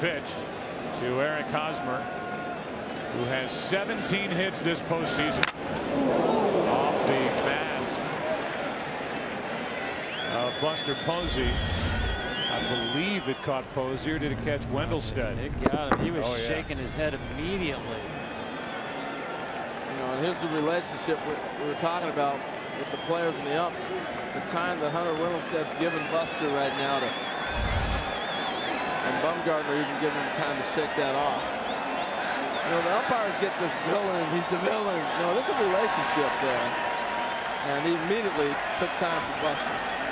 pitch to Eric Hosmer, who has 17 hits this postseason. Off the mask of Buster Posey. I believe it caught Posey, or did it catch Wendelstedt? It got him. He was Oh, yeah. shaking his head immediately. You know, and here's the relationship we, we were talking about with the players and the umps. The time that Hunter Wendelstedt's giving Buster right now to, and Bumgarner even giving him time to shake that off. You know, the umpires get this villain, he's the villain. Know, there's a relationship there. And he immediately took time for Buster.